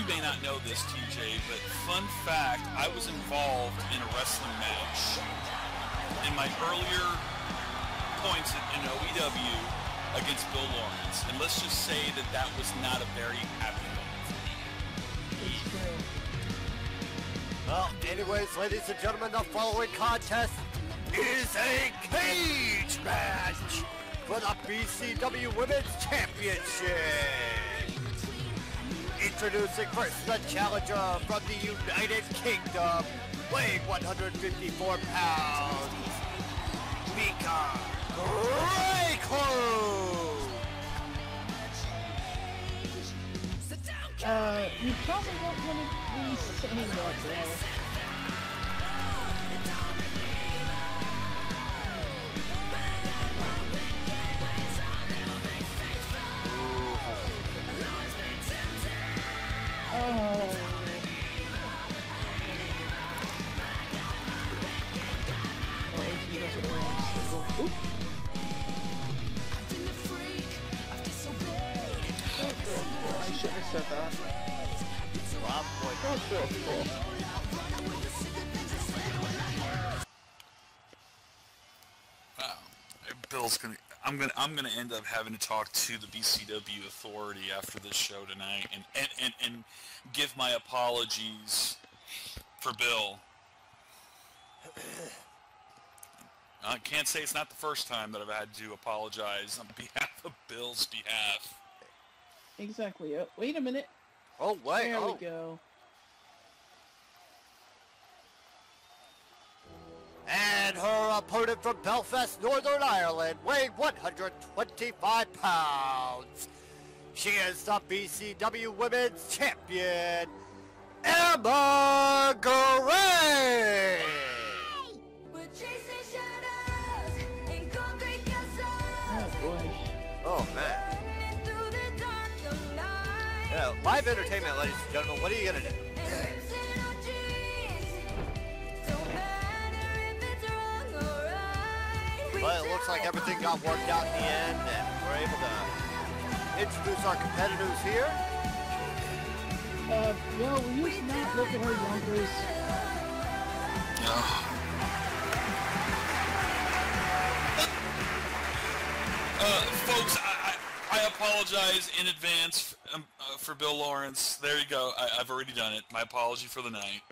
you may not know this, TJ, but fun fact, I was involved in a wrestling match in my earlier points in OEW against Bill Lawrence. And let's just say that that was not a very happy moment for me. It's true. Well, anyways, ladies and gentlemen, the following contest is a cage match for the BCW Women's Championship. Introducing first the challenger from the United Kingdom, weighing 154 pounds, Meika Greycloak. Uh, you probably don't want to be that there. Gonna. I'm gonna. I'm gonna end up having to talk to the BCW authority after this show tonight, and and and, and give my apologies for Bill. I can't say it's not the first time that I've had to apologize on behalf of Bill's behalf. Exactly. Oh, wait a minute. Oh, wait. There oh. we go. And her opponent from Belfast, Northern Ireland, weighing 125 pounds. She is the BCW Women's Champion, Emma Grey. Oh. Oh, man. Yeah, live entertainment, ladies and gentlemen. What are you going to do? Like everything got worked out in the end, and we're able to introduce our competitors here. Uh, Bill, will you not look at her yonkers? Uh, folks, I, I, I apologize in advance um, uh, for Bill Lawrence. There you go. I, I've already done it. My apology for the night.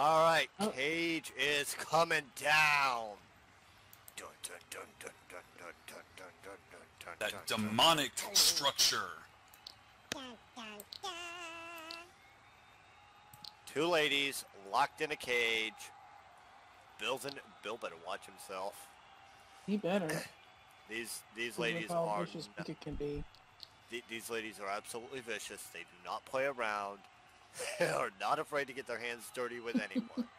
All right, oh. Cage is coming down. That demonic structure. Two ladies locked in a cage. Bill's in, Bill better watch himself. He better. these these ladies are vicious no, can be. Th these ladies are absolutely vicious. They do not play around. They are not afraid to get their hands dirty with anyone.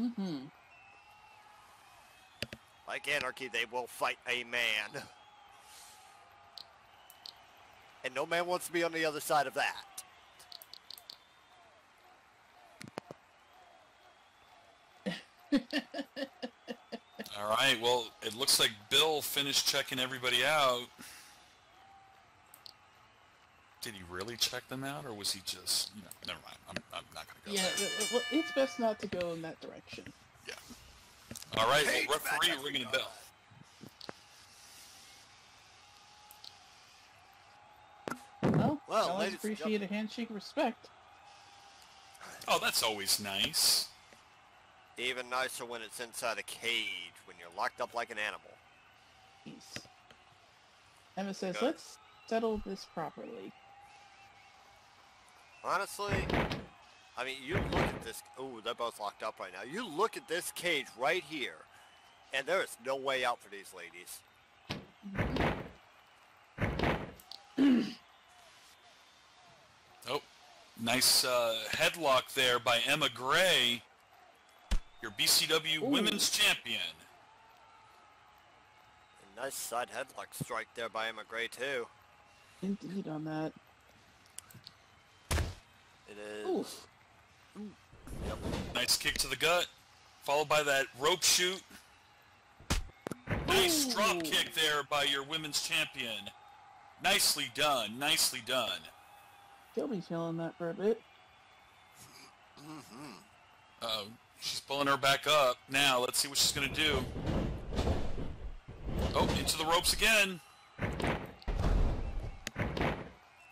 Mm-hmm. like Anarchy, they will fight a man. And no man wants to be on the other side of that. All right. Well, it looks like Bill finished checking everybody out. Did he really check them out, or was he just, you know, never mind. I'm, I'm not going to go Yeah, there. it- it- well, it's best not to go in that direction. Yeah. All right. Cage Well, referee ringing the bell. Well, Well, I always ladies and appreciate a handshake of respect. Oh, that's always nice. Even nicer when it's inside a cage, when you're locked up like an animal. Jeez. Emma says, Good. let's settle this properly. Honestly, I mean, you look at this. Ooh, they're both locked up right now. You look at this cage right here, and there is no way out for these ladies. Oh, nice uh, headlock there by Emma Grey, your BCW Ooh. Women's Champion. A nice side headlock strike there by Emma Grey too. Indeed on that. It is. Oof. Nice kick to the gut, followed by that rope shoot. Nice Nice drop kick there by your women's champion. Nicely done. Nicely done. She'll be feeling that for a bit. Uh, she's pulling her back up. Now, let's see what she's going to do. Oh, into the ropes again.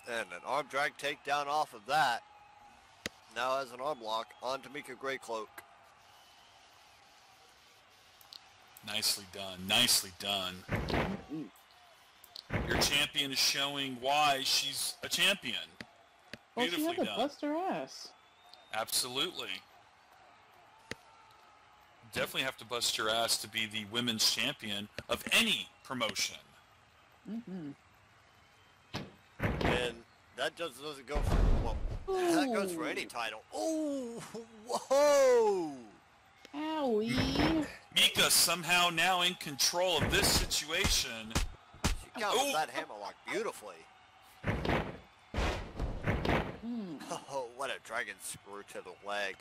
And an arm drag takedown off of that. Now as an arm lock on Tamika Greycloak. Nicely done. Nicely done. Your champion is showing why she's a champion. Well, she had to done. bust her ass. Absolutely. Definitely have to bust your ass to be the women's champion of any promotion. Mm-hmm. And that just doesn't go for, well, that goes for any title. Oh, whoa! Owie. Meika somehow now in control of this situation. She counters Ooh. that hammerlock beautifully. Mm. Oh, what a dragon screw to the leg.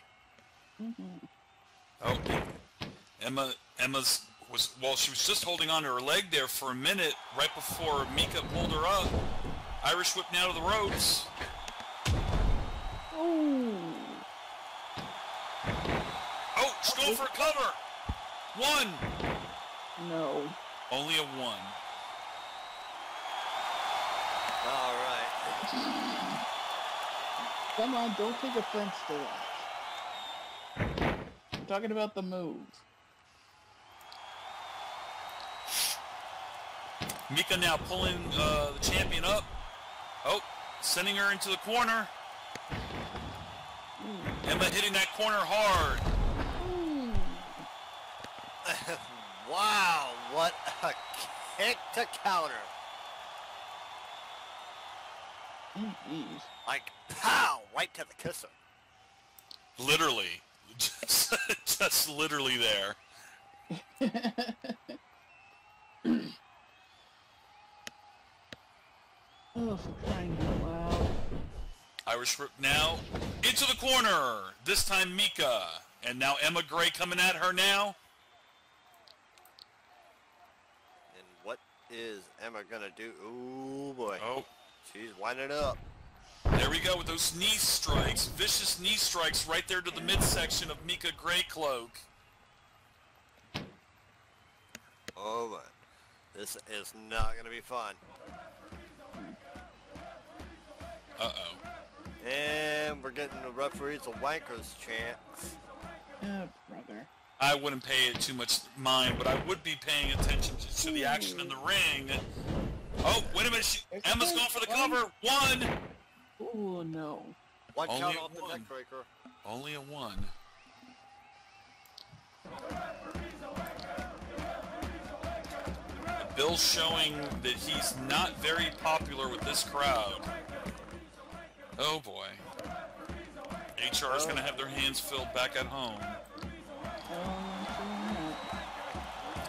Mm-hmm. Oh, Emma, Emma's was well. She was just holding on to her leg there for a minute right before Meika pulled her up. Irish whip now to the ropes. Oh. Oh, she's going for a cover. One. No. Only a one. All right. Come on, don't take offense to that. I'm talking about the moves. Meika now pulling uh, the champion up. Sending her into the corner. Emma hitting that corner hard. Wow, what a kick to counter. Indeed. Like, pow, right to the kisser. Literally. Just, just literally there. Oh, for crying out loud. Irish whip now into the corner. This time Meika. And now Emma Grey coming at her now. And what is Emma gonna do? Ooh boy, Oh, she's winding up. there we go with those knee strikes. Vicious knee strikes right there to the midsection of Mika Gray Cloak. Oh my, this is not gonna be fun. And we're getting the referees a wankers chance. Oh, brother. I wouldn't pay it too much mind, but I would be paying attention to, to the action in the ring. Oh, wait a minute. She, Emma's going for the cover. One. Oh, no. One Only count a off the one. neck breaker. Only a one. Bill's showing that he's not very popular with this crowd. Oh boy. HR is going to have their hands filled back at home.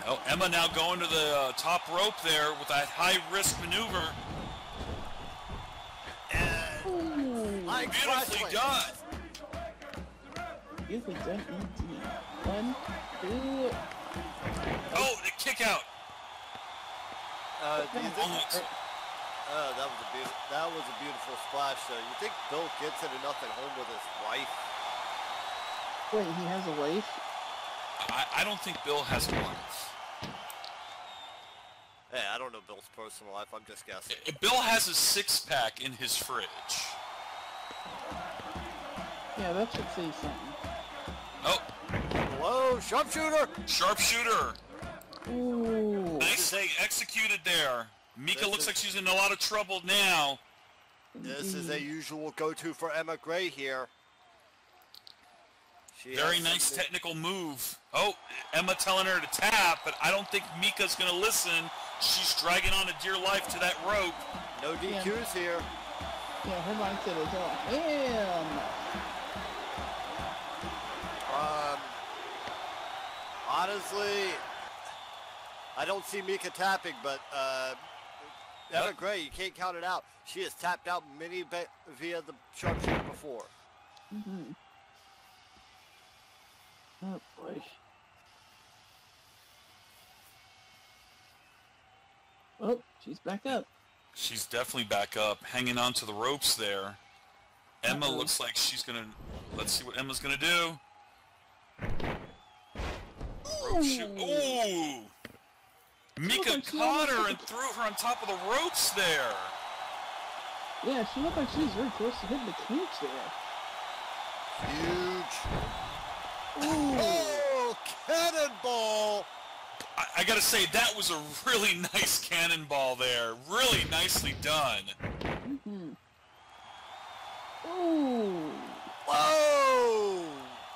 Oh, Emma now going to the uh, top rope there with that high-risk maneuver. And Ooh. Beautifully done. Beautifully done indeed. One, two, Oh, the kick out. Uh, do you think, Almost. uh, that was a beautiful, that was a beautiful splash. Though. You think Bill gets it enough at home with his wife? Wait, he has a wife? I, I don't think Bill has a wife. Hey, I don't know Bill's personal life. I'm just guessing. Bill has a six-pack in his fridge. Yeah, that should say something. Oh, Whoa, sharpshooter! sharpshooter. Ooh. Nicely executed there. Meika This looks is- like she's in a lot of trouble now. This is a usual go-to for Emma Grey here. She Very nice something- technical move. Oh, Emma telling her to tap, but I don't think Meika's going to listen. She's dragging on a dear life to that rope. No Yeah. DQs here. Yeah, her mindset is on him. Um, honestly, I don't see Meika tapping, but uh, Emma Yep. Grey, you can't count it out. She has tapped out many be- via the sharpshooter before. Mm-hmm. Oh boy. Oh, she's back up. She's definitely back up, hanging on to the ropes there. Emma Uh-oh. looks like she's gonna. Let's see what Emma's gonna do. Rope shoot. Ooh! Meika like she caught her and threw her on top of the ropes there. Yeah, she looked like she was very close to hitting the clinch there. Huge. Ooh. Oh, cannonball! I, I gotta say that was a really nice cannonball there. Really nicely done. hmm Ooh. Whoa!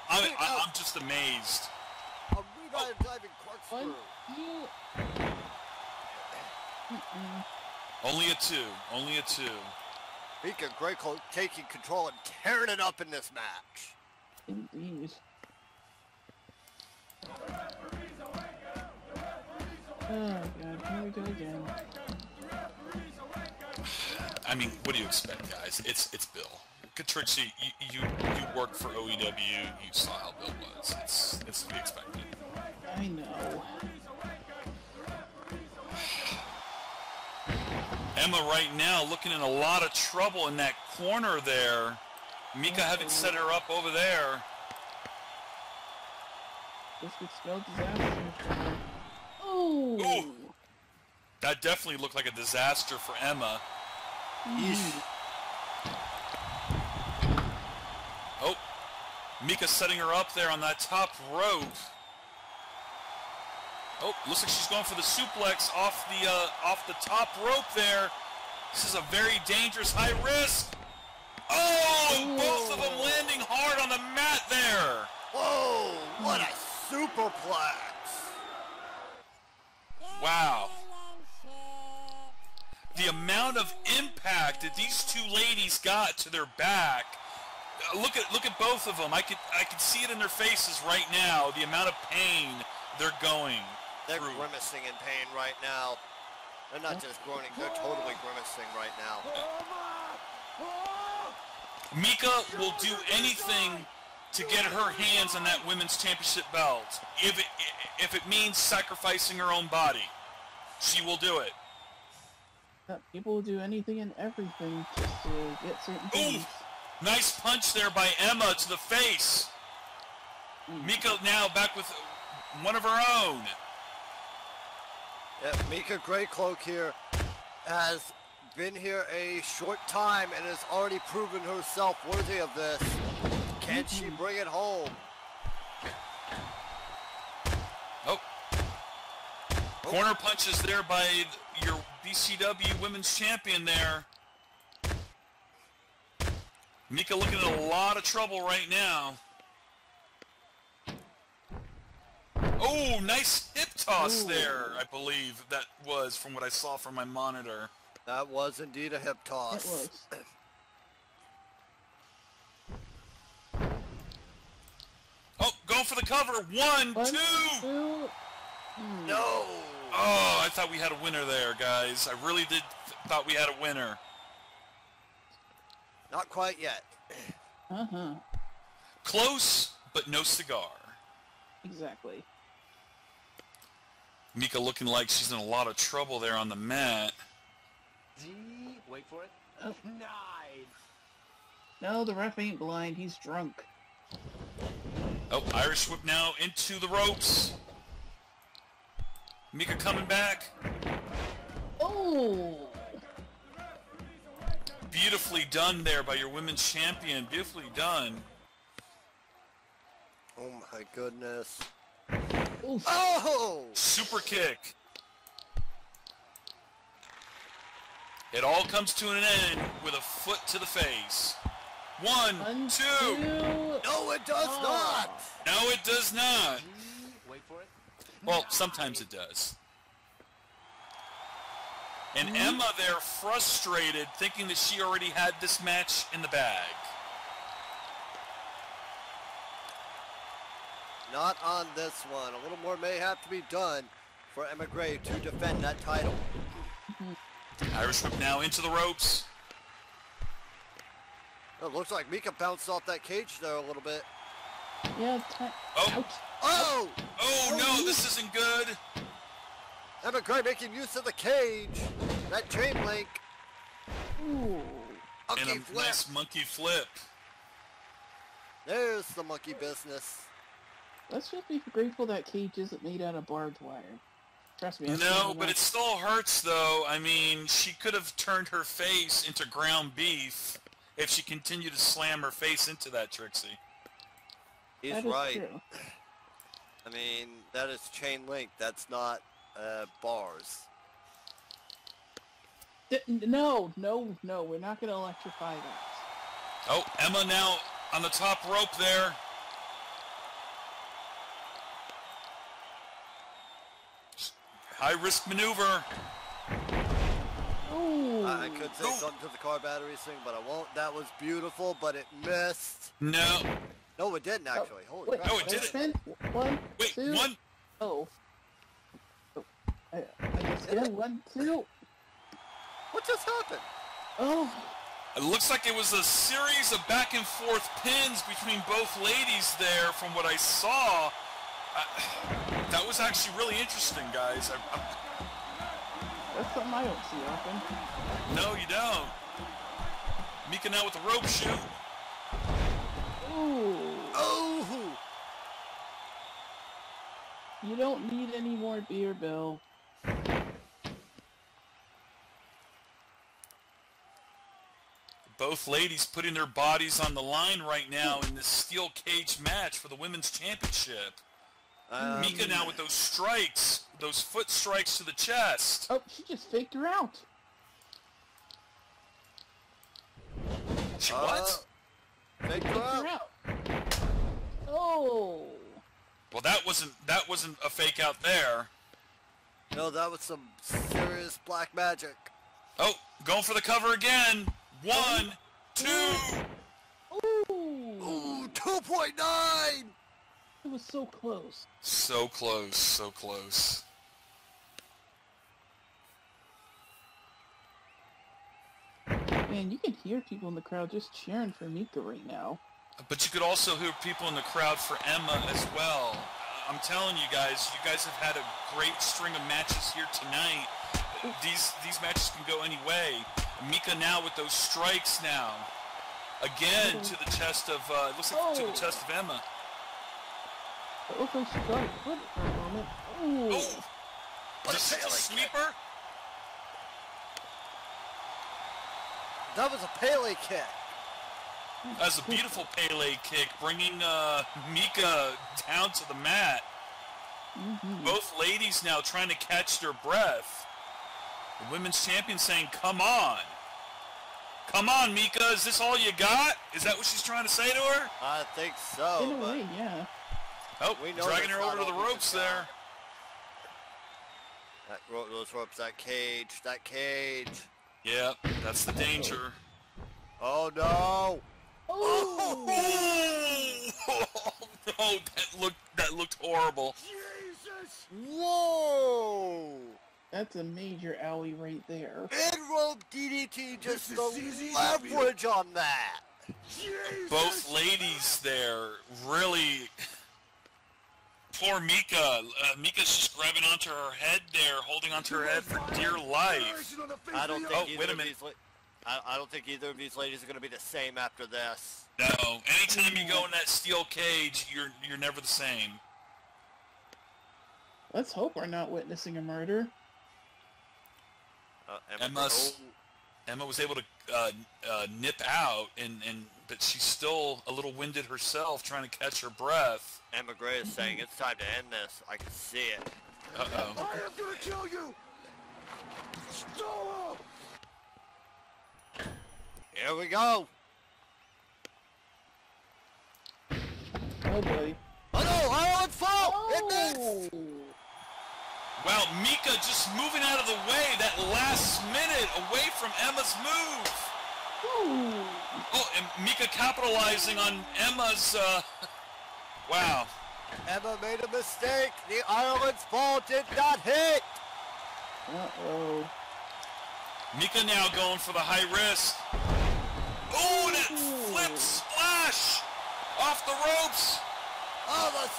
I, I, I'm just amazed. A rebound diving corkscrew. One, two. Mm-mm. Only a two. Only a two. Meika Greycloak taking control and tearing it up in this match. Indeed. Oh god, here we go again. I mean, what do you expect, guys? It's it's Bill. Catricci, you, you you work for OEW. You saw how Bill was. It's it's to be expected. I know. Emma right now looking in a lot of trouble in that corner there. Meika having set her up over there. This could spell disaster. Ooh. Ooh. That definitely looked like a disaster for Emma. Mm. Oh, Meika setting her up there on that top rope. Oh, looks like she's going for the suplex off the uh, off the top rope there. This is a very dangerous high risk. Oh, both of them landing hard on the mat there. Whoa! What a superplex! Wow. The amount of impact that these two ladies got to their back. uh, Look at look at both of them. I could I could see it in their faces right now. The amount of pain they're going They're through. grimacing in pain right now. They're not just groaning, they're totally grimacing right now. Meika will do anything to get her hands on that women's championship belt. If it if it means sacrificing her own body, she will do it. People will do anything and everything just to get certain things. Nice punch there by Emma to the face. Mm. Meika now back with one of her own. Yeah, Meika Greycloak here has been here a short time and has already proven herself worthy of this. Can she bring it home? Oh. Corner punches there by your BCW Women's Champion there. Meika looking in a lot of trouble right now. Oh, nice hip toss Ooh. there, I believe that was from what I saw from my monitor. That was indeed a hip It toss. was. Oh, going for the cover. One, One, two. two. Mm. No! Oh, I thought we had a winner there, guys. I really did th- thought we had a winner. Not quite yet. Uh-huh. Close, but no cigar. Exactly. Meika looking like she's in a lot of trouble there on the mat. D, wait for it. Oh. Nice. No, the ref ain't blind. He's drunk. Oh, Irish whip now into the ropes. Meika coming back. Oh! Beautifully done there by your women's champion. Beautifully done. Oh my goodness. Oof. Oh! Super kick. It all comes to an end with a foot to the face. One, One, two. two. No, it does Oh. not! No, it does not. Wait for it. Well, sometimes it does. And Mm-hmm. Emma there frustrated, thinking that she already had this match in the bag. Not on this one. A little more may have to be done for Emma Grey to defend that title. Irish whip now into the ropes. It looks like Meika bounced off that cage there a little bit. Yeah, ti- Oh. Oh! Oh no, this isn't good. Emma Grey making use of the cage. That chain link. Ooh. And a flip. nice monkey flip. There's the monkey business. Let's just be grateful that cage isn't made out of barbed wire. Trust me. I've No, but it still hurts though. I mean, she could have turned her face into ground beef if she continued to slam her face into that Trixie. He's That is right. true. I mean, that is chain link. That's not uh, bars. D- no, no, no. We're not going to electrify that. Oh, Emma now on the top rope there. High risk maneuver. Ooh. I I could say Ooh. something to the car battery thing, but I won't. That was beautiful, but it missed. No. No, it didn't oh, actually. Holy Wait, crap. No, it didn't. spin. One, Wait, two, one. oh. Oh, I, I guess yeah, one, two. What just happened? Oh, It looks like it was a series of back and forth pins between both ladies there from what I saw. I, that was actually really interesting, guys. I, I, that's something I don't see often. no, you don't. Meika now with the rope shoot. Ooh. Oh! You don't need any more beer, Bill. Both ladies putting their bodies on the line right now in this steel cage match for the women's championship. Um, Meika now with those strikes, those foot strikes to the chest. Oh, she just faked her out. She uh, what? Faked her her out. out. Oh. Well, that wasn't that wasn't a fake out there. No, that was some serious black magic. Oh, going for the cover again. One, two. Ooh. Ooh, 2.9! It was so close. So close, so close. Man, you can hear people in the crowd just cheering for Meika right now. But you could also hear people in the crowd for Emma as well. I'm telling you guys, you guys have had a great string of matches here tonight. These these matches can go any way. Meika now with those strikes now. Again to the chest of uh, it looks like to the Oh. chest of Emma. It looked like she got it for a moment. Ooh. Oh, What a just a kick. sweeper. That was a Pele kick. That's a beautiful Pele kick, bringing uh, Meika down to the mat. Mhm. Both ladies now trying to catch their breath. The women's champion saying, "Come on, come on, Meika. Is this all you got? Is that what she's trying to say to her?" I think so, In a but way, yeah. Oh, We know dragging her over to the ropes can there. that ro- those ropes, that cage, that cage. Yeah, that's the oh. danger. Oh no! Oh. Oh no, that looked that looked horrible. Jesus! Whoa! That's a major alley right there. In rope DDT, just the leverage on that. Jesus. Both ladies there really. Poor Meika. Uh, Meika's just grabbing onto her head there, holding onto her head for dear life. I don't think Oh, either wait a of minute. these. I, I don't think either of these ladies are going to be the same after this. No, anytime you go in that steel cage, you're you're never the same. Let's hope we're not witnessing a murder. Uh, Emma's- Emma was able to uh, uh, nip out, and, and but she's still a little winded herself, trying to catch her breath. Emma Grey is saying it's time to end this. I can see it. Uh oh. I am gonna kill you! Stop! Here we go. Oh boy. Oh no! Ireland's fall! It missed! Oh. Wow, Meika just moving out of the way that last minute away from Emma's move. Ooh. Oh, and Meika capitalizing on Emma's. Uh, wow. Emma made a mistake. The Ireland's fall did not hit. Uh-oh. Meika now going for the high risk. Oh, that flip splash off the ropes. Oh, the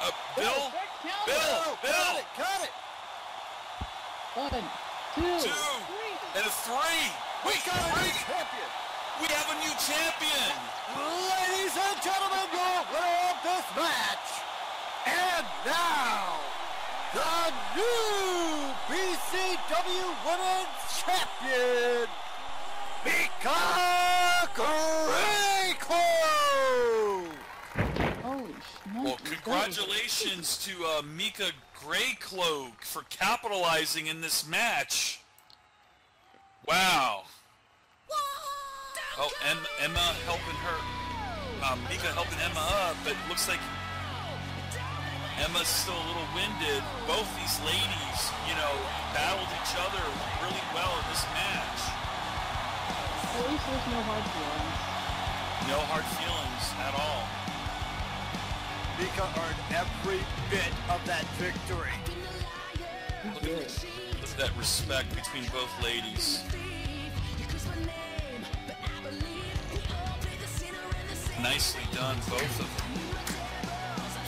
Uh, Bill, Back Count Bill! Oh, Bill! cut it, cut it. One, two, Two. Three. And a three. We got a new champion. We have a new champion. Ladies and gentlemen, your winner of this match. And now, the new BCW Women's Champion, Meika Greycloak. Holy Well, shit. that congratulations to uh, Meika Greycloak for capitalizing in this match. Wow. Oh, em- Emma helping her, um, Meika helping Emma up, but it looks like Emma's still a little winded. Both these ladies, you know, battled each other really well in this match. At least there's no hard feelings. No hard feelings at all. Meika earned every bit of that victory. Look at, look at that respect between both ladies. Nicely done, both of them.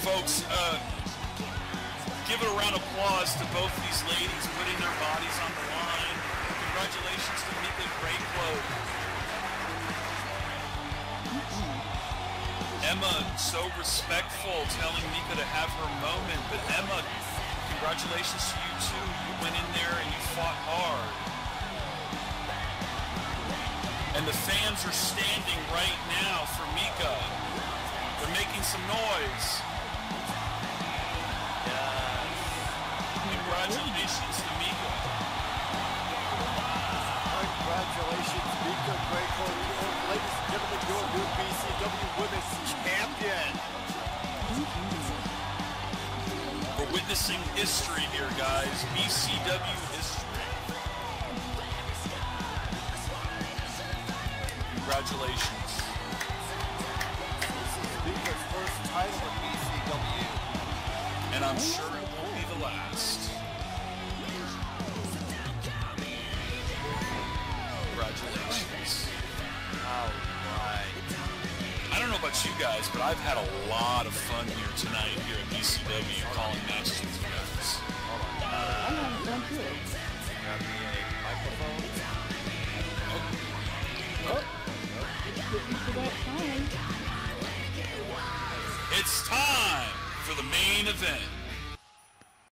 Folks, uh, give it a round of applause to both these ladies putting their bodies on the line. Congratulations to Meika Greycloak. Emma, so respectful, telling Meika to have her moment. But Emma, congratulations to you too. You went in there and you fought hard. And the fans are standing right now for Meika. They're making some noise. Congratulations to Meika. Congratulations, Meika Greycloak. Ladies and gentlemen, your new BCW Women's Champion. Witnessing history here, guys. BCW history. Congratulations. Meika's first title in BCW. And I'm sure it won't be the last. Congratulations. All right. I don't know about you guys, but I've had a lot of fun here tonight at calling matches